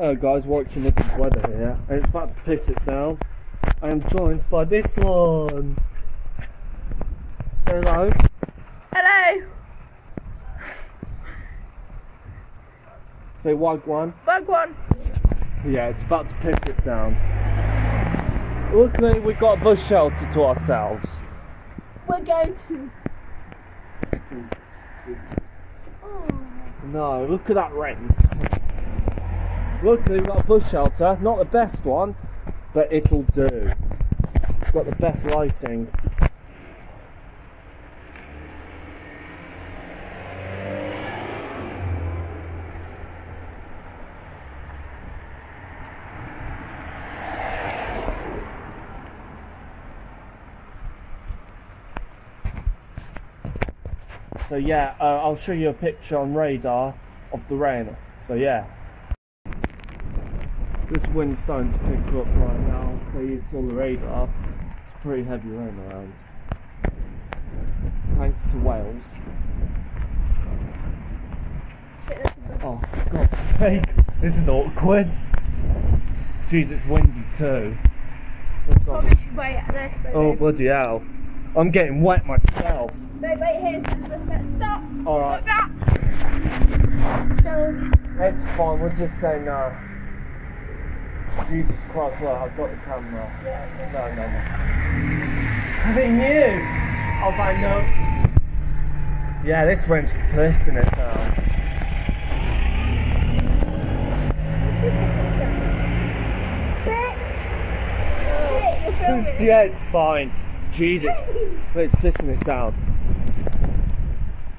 Hello guys, watching this weather here, and it's about to piss it down. I am joined by this one. Say hello. Hello, Say wagwan. bug one. Yeah, it's about to piss it down. Luckily, we got a bus shelter to ourselves. We're going to. Oh, No, look at that rain. Luckily, we've got a bus shelter. Not the best one, but it'll do. It's got the best lighting. So yeah, uh, I'll show you a picture on radar of the rain. So yeah. This wind's starting to pick up right now. So you saw the radar. It's pretty heavy rain around. Thanks to Wales. shit, that's a bug. Oh, for God's sake. This is awkward. Jeez, it's windy too. Let's go. Probably should wait at this. Wait, Oh, bloody hell. I'm getting wet myself. wait, wait here. Stop. Alright. Look that. So, It's fine, we'll just say no. Jesus Christ, look, I've got the camera. No, no, no. I knew! I was like, no. Yeah, this wind's pissing it down. Shit, you're yeah, it's fine. Jesus, it's pissing it down.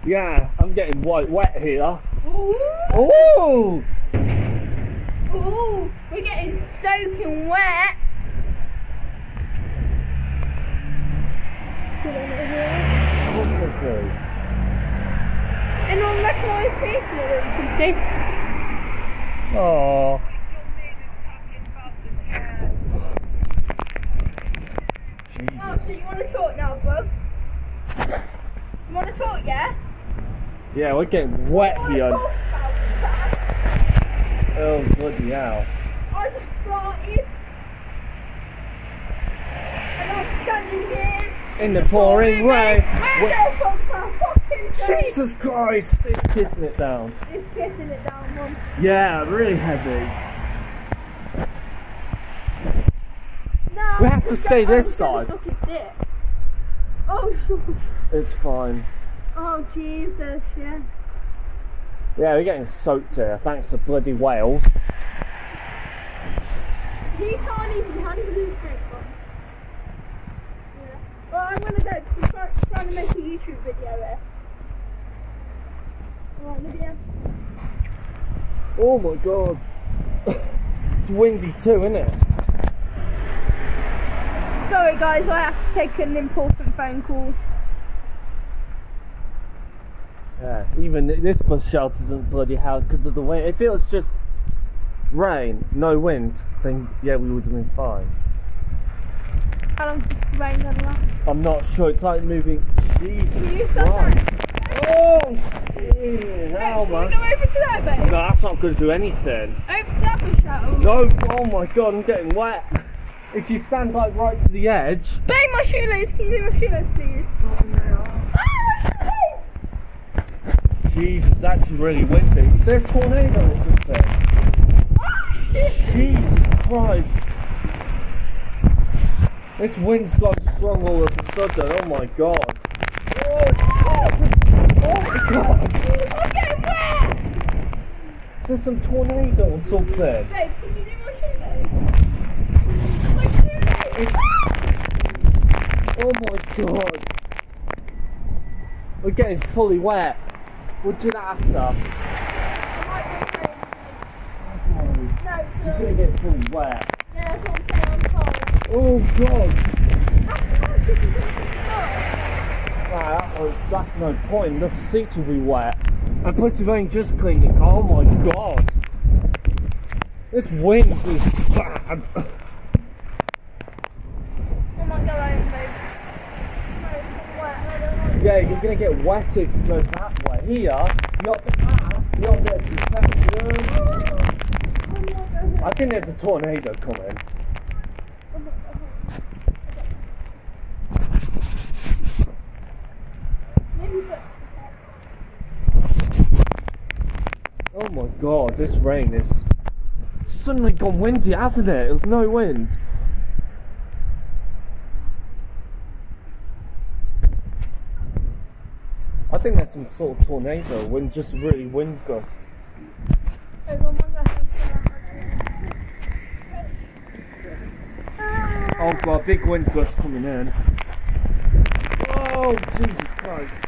Yeah, I'm getting white wet here. Ooh. Ooh! Ooh, we're getting soaking wet. Of course I do. And unrecognised people that you can see. Oh. Oh, Jesus. so you want to talk now, bub? You want to talk, yeah? Yeah, we're getting wet What here. talk about that? Oh, bloody hell. I just. And I'm standing here. In the pouring rain. Where Wait- the fuck my fucking face? Jesus Christ, it's pissing it down. It's pissing it down, mum. Yeah, really heavy. No, We have to stay this side. suck his dick. Oh. It's fine. Oh, Jesus, yeah. Yeah, we're getting soaked here, thanks to bloody Wales. He can't even handle his drink, mum. Yeah. Well, I'm gonna go try- trying to make a YouTube video here. Oh my god. it's windy too, isn't it? Sorry, guys, I have to take an important phone call. Yeah, even this bus shelter isn't bloody hell because of the wind. If it was just rain, no wind, then yeah, we would have been fine. How long does the rain gonna last? I'm not sure. It's like moving. Jesus Can you stop Christ. Oh, shit. Can we man. go over to that, babe? No, that's not going to do anything. Over to that bush shuttle. No, oh my god, I'm getting wet. If you stand like right to the edge. Babe, my shoelace. Can you do my shoelace, please? Ah, my shoelace! Jesus, that's really windy. Is there a tornado or something? Jesus Christ. This wind's gone strong all of a sudden. Oh my god. Oh, oh my god. Is there some tornado or something? Babe, can you do my shoelace? My shoelace! Oh my god. We're getting fully wet. We'll do that after. I might go home. No, You're gonna get fully wet. yeah, that's what I'm saying, I'm cold. Oh god. How cold is it? Nah, that was, that's no point. The seats will be wet. And plus, we've only just cleaned car. Oh my god. This wind is bad. I might go home, babe. No, it's wet. I don't want yeah, you're gonna get wet if you go that way. Here, got the path, you got the protection. I'm not going think there's a tornado coming. Oh my god, this rain is suddenly gone windy, hasn't it? There's no wind. Think there's some sort of tornado wind, just really wind gust. Oh god, big wind gust coming in. Oh Jesus Christ.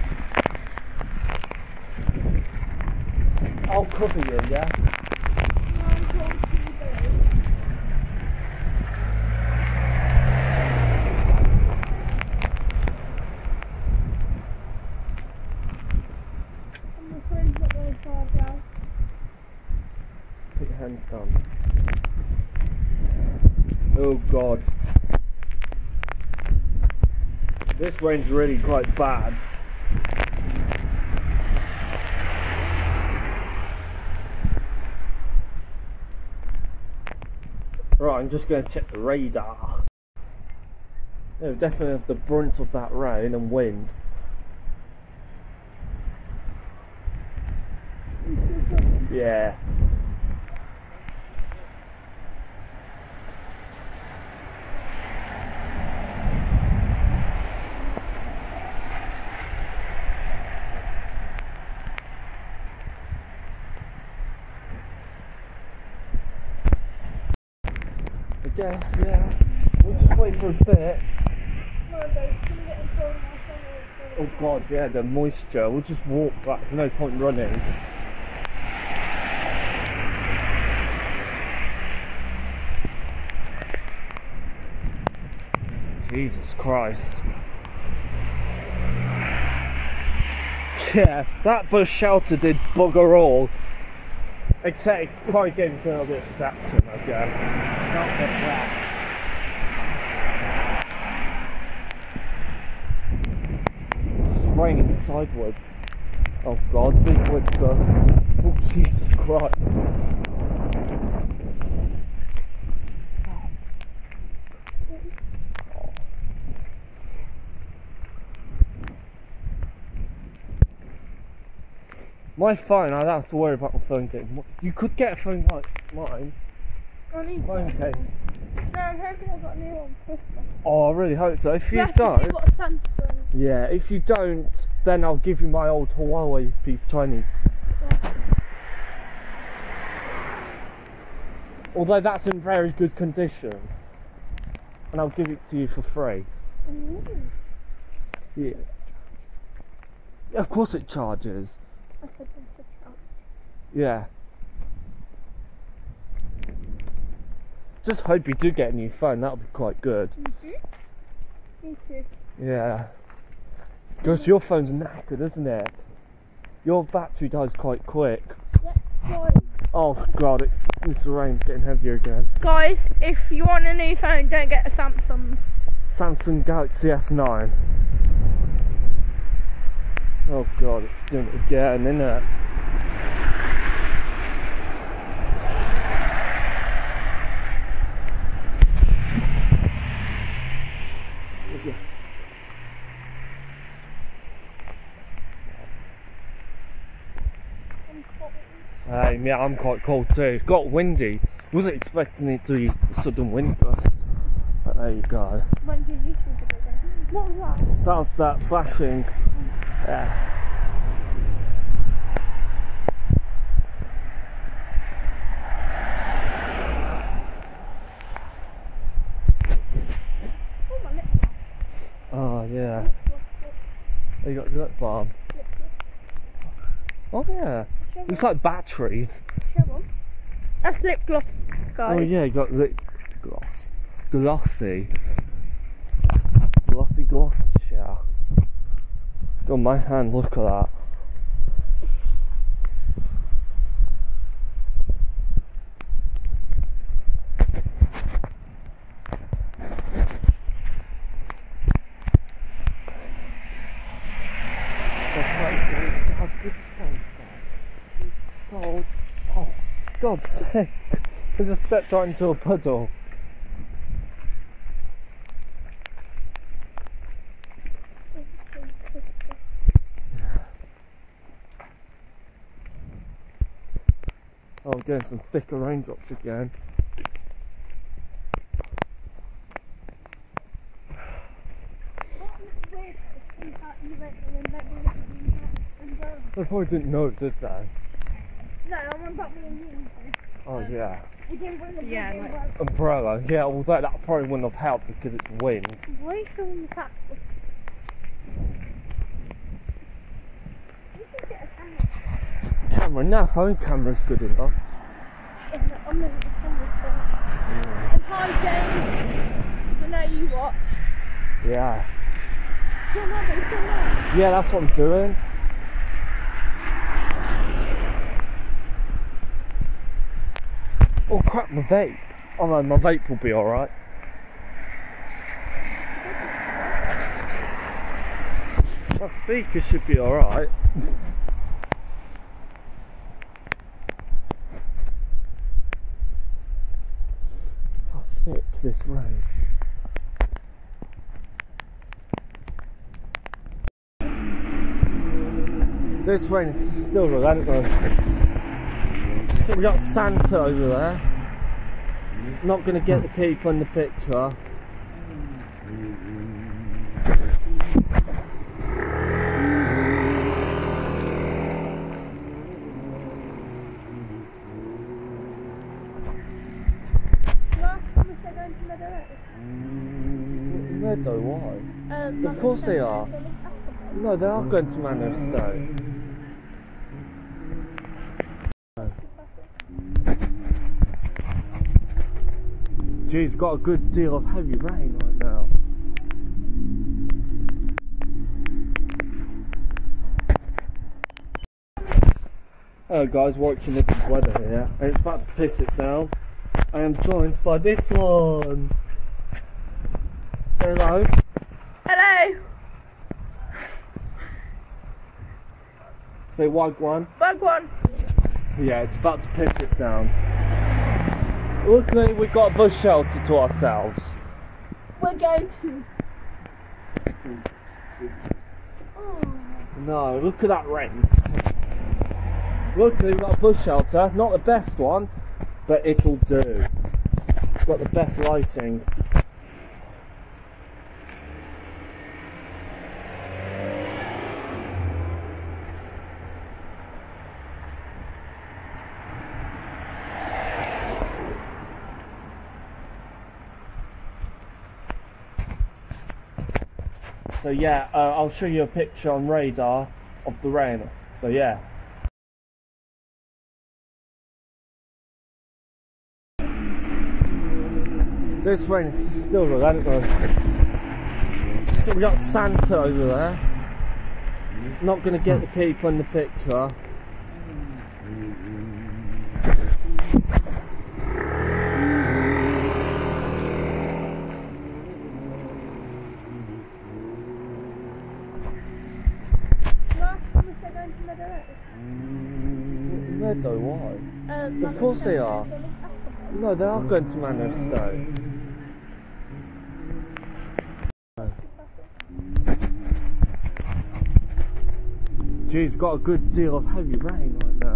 I'll cover you, yeah? I'm afraid that they're far down. Put your hands down. Oh god. This rain's really quite bad. Right, I'm just going to check the radar. Definitely have the brunt of that rain and wind. Yeah. Guess, yeah. We'll just wait for a bit. Oh god, yeah, the moisture. We'll just walk back. No point running. Jesus Christ. Yeah, that bus shelter did bugger all. Except it probably gave us a little bit of I guess. Not the flat. It's raining sideways. Oh god, big wind gust. Oh Jesus Christ. My phone, I don't have to worry about my phone getting. You could get a phone like mine. I need Phone case. No, I'm hoping I got a new one. Oh, I really hope so. If you Yeah, don't, you've got a Samsung. yeah, if you don't, then I'll give you my old Huawei P20. Although that's in very good condition, and I'll give it to you for free. Mm. Yeah. Yeah, of course it charges. I said that's the chance. Yeah. Just hope you do get a new phone. That'll be quite good. Mm-hmm. Me too. Yeah. Because your phone's knackered, isn't it? Your battery dies quite quick. Yep, guys. Oh god, it's this rain's getting heavier again. Guys, if you want a new phone, don't get a Samsung. Samsung Galaxy S9. Oh god, it's doing it again, isn't it? Okay. I'm. Same, yeah, I'm quite cold too. It got windy. Wasn't expecting it to be a sudden wind gust. But there you go. When did you? What was that? That's that flashing. Yeah. Oh, my lip balm. Oh yeah. Gloss, Oh, you got lip balm. Oh yeah. Looks like batteries. That's lip gloss, guys. Oh yeah, you got lip gloss. Glossy. Glossy Gloucestershire. God, my hand, look at that. God, God's sake. I just stepped right into a puddle. Oh, I'm getting some thicker raindrops again. They probably didn't know, did they? No, me and you. Oh yeah. We didn't bring the Yeah, big like- umbrella. Yeah, although that probably wouldn't have helped because it's wind. Why are you filming the? You get a. Camera, now phone camera's good enough. I'm I'm the camera. And hi James. So now you watch. Yeah. Film on, babe, on. Yeah, that's what I'm doing. Oh crap, my vape. Oh no, my vape will be alright. My speaker should be alright. How thick this rain. This rain is still relentless. So we got Santa over there. Not going to get the people in the picture. Of course they are. No, they are going to Manor Stowe. Geez, got a good deal of heavy rain right now. Hello guys, watching this weather here, and it's about to piss it down. I am joined by this one. Say hello. Hello. Say wagwan. Bug one. Yeah, it's about to piss it down. Luckily, we've got a bus shelter to ourselves. We're going to. Oh. No, look at that rain. Luckily, we've got a bus shelter. Not the best one, but it'll do. It's got the best lighting. So yeah, uh, I'll show you a picture on radar of the rain. So yeah. This rain is still relentless. So we got Santa over there. Not going to get the people in the picture. Meadow. Oak. Why? Um, Of course they are. No, they are going to Manor Stowe. Geez, got a good deal of heavy rain right